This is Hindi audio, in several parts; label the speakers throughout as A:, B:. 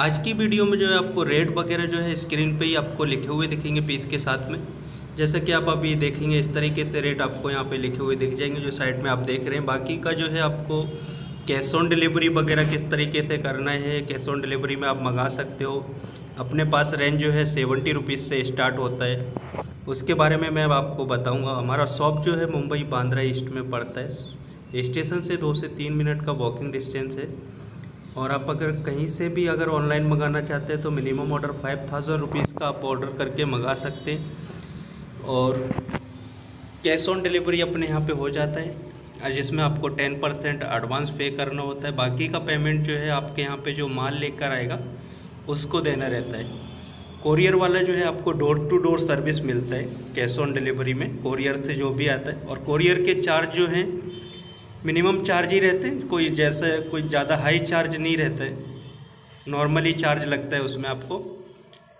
A: आज की वीडियो में जो है आपको रेट वगैरह जो है स्क्रीन पे ही आपको लिखे हुए दिखेंगे पीस के साथ में। जैसा कि आप अभी देखेंगे, इस तरीके से रेट आपको यहाँ पे लिखे हुए दिख जाएँगे, जो साइड में आप देख रहे हैं। बाकी का जो है आपको कैश ऑन डिलीवरी वगैरह किस तरीके से करना है कैश ऑन डिलीवरी में आप मंगा सकते हो। अपने पास रेंज जो है सेवेंटी रुपीज़ से स्टार्ट होता है। उसके बारे में मैं आपको बताऊँगा। हमारा शॉप जो है मुंबई बांद्रा ईस्ट में पड़ता है। स्टेशन से दो से तीन मिनट का वॉकिंग डिस्टेंस है। और आप अगर कहीं से भी अगर ऑनलाइन मंगाना चाहते हैं तो minimum order five thousand rupees का आप ऑर्डर करके मंगा सकते हैं। और कैश ऑन डिलीवरी अपने यहाँ पे हो जाता है। जिसमें आपको टेन परसेंट एडवांस पे करना होता है। बाकी का पेमेंट जो है, आपके यहाँ पे जो माल लेकर आएगा, उसको देना रहता है। कोरियर वाला जो है, आपको डोर टू डोर सर्विस मिलता है कैश ऑन डिलीवरी में कोरियर से जो भी आता है। और कोरियर के चार्ज जो हैं मिनिमम चार्ज ही रहते हैं, कोई जैसे कोई ज़्यादा हाई चार्ज नहीं रहता। नॉर्मली चार्ज लगता है उसमें आपको।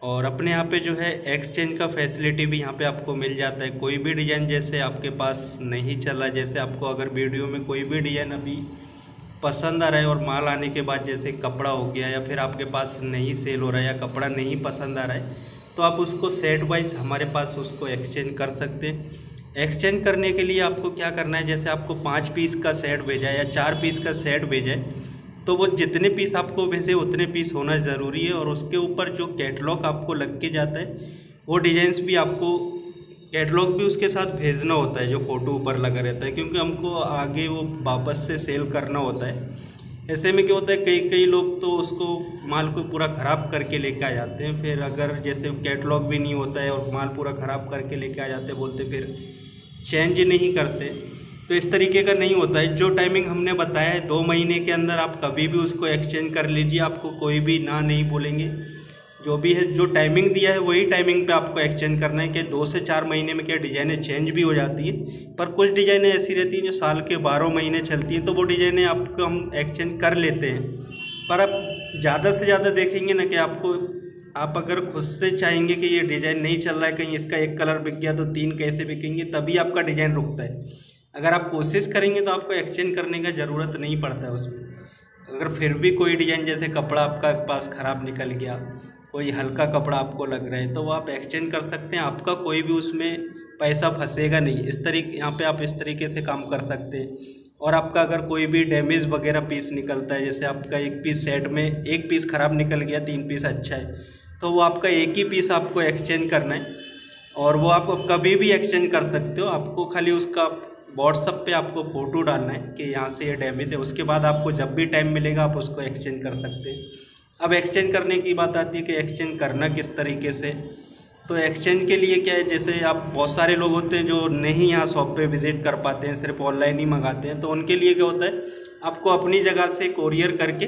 A: और अपने यहाँ पे जो है एक्सचेंज का फैसिलिटी भी यहाँ पे आपको मिल जाता है। कोई भी डिज़ाइन जैसे आपके पास नहीं चला, जैसे आपको अगर वीडियो में कोई भी डिज़ाइन अभी पसंद आ रहा है और माल आने के बाद जैसे कपड़ा हो गया या फिर आपके पास नहीं सेल हो रहा है या कपड़ा नहीं पसंद आ रहा है तो आप उसको सेट वाइज हमारे पास उसको एक्सचेंज कर सकते हैं। एक्सचेंज करने के लिए आपको क्या करना है? जैसे आपको पाँच पीस का सेट भेजा है या चार पीस का सेट भेजा है तो वो जितने पीस आपको भेजे उतने पीस होना ज़रूरी है और उसके ऊपर जो कैटलॉग आपको लग के जाता है, वो डिजाइंस भी आपको कैटलॉग भी उसके साथ भेजना होता है, जो फ़ोटो ऊपर लगा रहता है, क्योंकि हमको आगे वो वापस से सेल करना होता है। ऐसे में क्या होता है, कई कई लोग तो उसको माल को पूरा ख़राब करके लेके आ जाते हैं, फिर अगर जैसे कैटलॉग भी नहीं होता है और माल पूरा ख़राब करके लेके आ जाते हैं, बोलते फिर चेंज नहीं करते। तो इस तरीके का नहीं होता है। जो टाइमिंग हमने बताया है, दो महीने के अंदर आप कभी भी उसको एक्सचेंज कर लीजिए। आपको कोई भी ना नहीं बोलेंगे। जो भी है, जो टाइमिंग दिया है, वही टाइमिंग पे आपको एक्सचेंज करना है कि दो से चार महीने में क्या डिज़ाइनें चेंज भी हो जाती है। पर कुछ डिज़ाइनें ऐसी रहती हैं जो साल के बारह महीने चलती हैं तो वो डिज़ाइनें आपको हम एक्सचेंज कर लेते हैं। पर अब ज़्यादा से ज़्यादा देखेंगे ना कि आपको आप अगर खुद से चाहेंगे कि ये डिज़ाइन नहीं चल रहा है, कहीं इसका एक कलर बिक गया तो तीन कैसे बिकेंगे, तभी आपका डिज़ाइन रुकता है। अगर आप कोशिश करेंगे तो आपको एक्सचेंज करने का ज़रूरत नहीं पड़ता है उसमें। अगर फिर भी कोई डिज़ाइन, जैसे कपड़ा आपका पास ख़राब निकल गया, कोई हल्का कपड़ा आपको लग रहा है तो वो आप एक्सचेंज कर सकते हैं। आपका कोई भी उसमें पैसा फंसेगा नहीं। इस तरीके, यहाँ पे आप इस तरीके से काम कर सकते हैं। और आपका अगर कोई भी डैमेज वगैरह पीस निकलता है, जैसे आपका एक पीस सेट में एक पीस ख़राब निकल गया, तीन पीस अच्छा है तो वो आपका एक ही पीस आपको एक्सचेंज करना है। और वो आप कभी भी एक्सचेंज कर सकते हो। आपको खाली उसका व्हाट्सअप पे आपको फ़ोटो डालना है कि यहाँ से ये डैमेज है। उसके बाद आपको जब भी टाइम मिलेगा, आप उसको एक्सचेंज कर सकते हैं। अब एक्सचेंज करने की बात आती है कि एक्सचेंज करना किस तरीके से? तो एक्सचेंज के लिए क्या है? जैसे आप बहुत सारे लोग होते हैं जो नहीं यहाँ शॉप पे विज़िट कर पाते हैं, सिर्फ़ ऑनलाइन ही मंगाते हैं तो उनके लिए क्या होता है? आपको अपनी जगह से कोरियर करके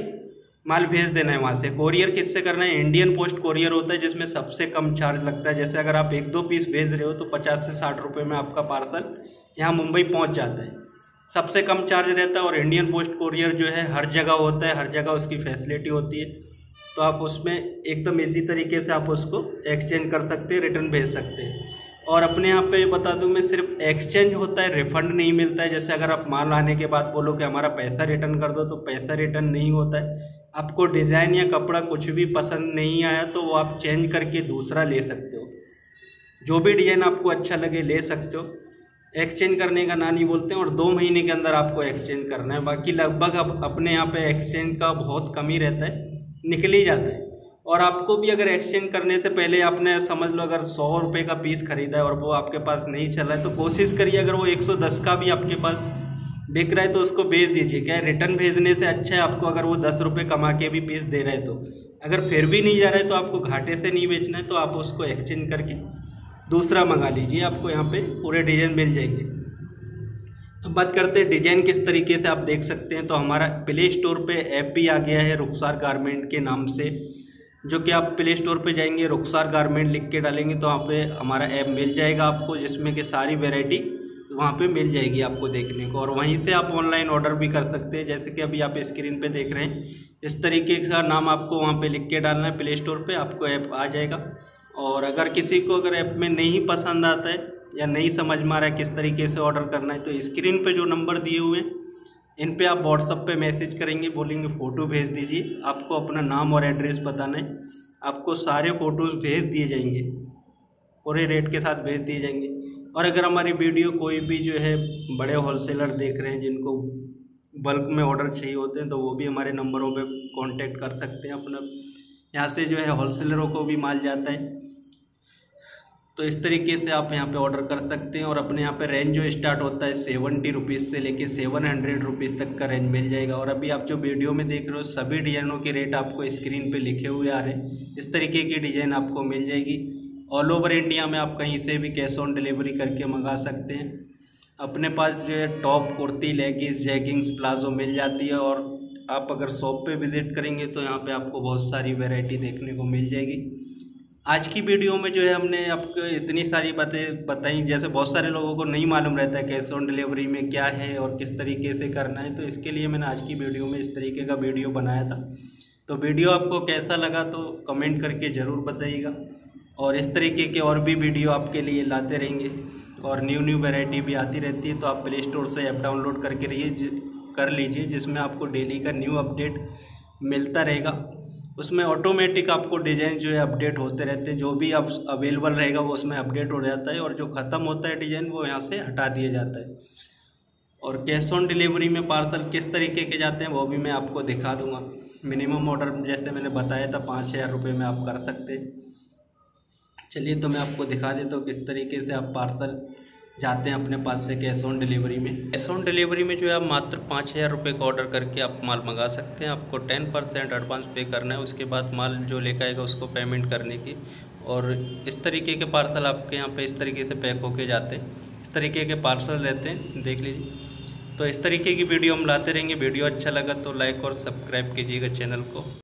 A: माल भेज देना है वहाँ से। कोरियर किससे करना है? इंडियन पोस्ट कोरियर होता है, जिसमें सबसे कम चार्ज लगता है। जैसे अगर आप एक दो पीस भेज रहे हो तो पचास से साठ रुपये में आपका पार्सल यहाँ मुंबई पहुँच जाता है। सबसे कम चार्ज रहता है और इंडियन पोस्ट कोरियर जो है, हर जगह होता है, हर जगह उसकी फैसिलिटी होती है। तो आप उसमें एकदम इजी तरीके से आप उसको एक्सचेंज कर सकते हैं रिटर्न भेज सकते हैं। और अपने यहाँ पे बता दूँ, मैं सिर्फ़ एक्सचेंज होता है रिफंड नहीं मिलता है। जैसे अगर आप माल आने के बाद बोलो कि हमारा पैसा रिटर्न कर दो तो पैसा रिटर्न नहीं होता है। आपको डिज़ाइन या कपड़ा कुछ भी पसंद नहीं आया तो वो आप चेंज करके दूसरा ले सकते हो। जो भी डिज़ाइन आपको अच्छा लगे, ले सकते हो। एक्सचेंज करने का ना नहीं बोलते हैं, और दो महीने के अंदर आपको एक्सचेंज करना है। बाकी लगभग अब अपने यहाँ पे एक्सचेंज का बहुत कमी रहता है। निकल ही जाता है। और आपको भी अगर एक्सचेंज करने से पहले आपने समझ लो अगर सौ रुपये का पीस खरीदा है और वो आपके पास नहीं चला है तो कोशिश करिए अगर वो एक सौ दस का भी आपके पास बिक रहा है तो उसको भेज दीजिए। क्या रिटर्न भेजने से अच्छा है आपको अगर वो दस रुपये कमा के भी पीस दे रहे तो। अगर फिर भी नहीं जा रहा है तो आपको घाटे से नहीं बेचना है तो आप उसको एक्सचेंज करके दूसरा मंगा लीजिए, आपको यहाँ पर पूरे डिज़ाइन मिल जाएँगे। अब बात करते हैं, डिज़ाइन किस तरीके से आप देख सकते हैं। तो हमारा प्ले स्टोर पे ऐप भी आ गया है रुखसार गारमेंट के नाम से, जो कि आप प्ले स्टोर पे जाएँगे रुखसार गारमेंट लिख के डालेंगे तो वहाँ पे हमारा ऐप मिल जाएगा आपको, जिसमें कि सारी वेराइटी वहाँ पे मिल जाएगी आपको देखने को। और वहीं से आप ऑनलाइन ऑर्डर भी कर सकते हैं, जैसे कि अभी आप स्क्रीन पे देख रहे हैं। इस तरीके का नाम आपको वहाँ पे लिख के डालना है प्ले स्टोर पे आपको ऐप आ जाएगा। और अगर किसी को अगर ऐप में नहीं पसंद आता है या नहीं समझ में आ रहा है किस तरीके से ऑर्डर करना है तो स्क्रीन पर जो नंबर दिए हुए हैं, इन पे आप व्हाट्सअप पे मैसेज करेंगे, बोलेंगे फ़ोटो भेज दीजिए, आपको अपना नाम और एड्रेस बताना है, आपको सारे फ़ोटोज़ भेज दिए जाएँगे, पूरे रेट के साथ भेज दिए जाएँगे। और अगर हमारी वीडियो कोई भी जो है, बड़े होलसेलर देख रहे हैं, जिनको बल्क में ऑर्डर चाहिए होते हैं तो वो भी हमारे नंबरों पे कांटेक्ट कर सकते हैं अपना। यहाँ से जो है होलसेलरों को भी माल जाता है। तो इस तरीके से आप यहाँ पे ऑर्डर कर सकते हैं और अपने यहाँ पे रेंज जो स्टार्ट होता है सेवेंटी रुपीज़ से लेके सेवन हंड्रेड रुपीज़ तक का रेंज मिल जाएगा। और अभी आप जो वीडियो में देख रहे हो, सभी डिज़ाइनों के रेट आपको स्क्रीन पे लिखे हुए आ रहे हैं। इस तरीके की डिज़ाइन आपको मिल जाएगी। ऑल ओवर इंडिया में आप कहीं से भी कैश ऑन डिलीवरी करके मंगा सकते हैं। अपने पास जो है top kurti leggings jeggings palazzo मिल जाती है और आप अगर शॉप पे विज़िट करेंगे तो यहाँ पे आपको बहुत सारी वैरायटी देखने को मिल जाएगी। आज की वीडियो में जो है हमने आपको इतनी सारी बातें बताई, जैसे बहुत सारे लोगों को नहीं मालूम रहता है कैश ऑन डिलीवरी में क्या है और किस तरीके से करना है तो इसके लिए मैंने आज की वीडियो में इस तरीके का वीडियो बनाया था। तो वीडियो आपको कैसा लगा तो कमेंट करके ज़रूर बताइएगा और इस तरीके के और भी वीडियो आपके लिए लाते रहेंगे और न्यू न्यू वैरायटी भी आती रहती है तो आप प्ले स्टोर से ऐप डाउनलोड करके रहिए कर लीजिए, जिसमें आपको डेली का न्यू अपडेट मिलता रहेगा। उसमें ऑटोमेटिक आपको डिज़ाइन जो है अपडेट होते रहते हैं। जो भी आप अवेलेबल रहेगा, वो उसमें अपडेट हो जाता है और जो ख़त्म होता है डिज़ाइन वो यहाँ से हटा दिया जाता है। और कैश ऑन डिलीवरी में पार्सल किस तरीके के जाते हैं, वो भी मैं आपको दिखा दूँगा। मिनिमम ऑर्डर जैसे मैंने बताया था, पाँच हज़ार रुपये में आप कर सकते चलिए तो मैं आपको दिखा देता हूँ किस तरीके से आप पार्सल जाते हैं अपने पास से कैश ऑन डिलीवरी में? कैश ऑन डिलीवरी में जो है आप मात्र पाँच हज़ार रुपये का ऑर्डर करके आप माल मंगा सकते हैं। आपको टेन परसेंट एडवांस पे करना है, उसके बाद माल जो लेकर आएगा उसको पेमेंट करने की। और इस तरीके के पार्सल आपके यहाँ पे इस तरीके से पैक होके जाते हैं। इस तरीके के पार्सल रहते हैं, देख लीजिए। तो इस तरीके की वीडियो हम लाते रहेंगे। वीडियो अच्छा लगा तो लाइक और सब्सक्राइब कीजिएगा चैनल को।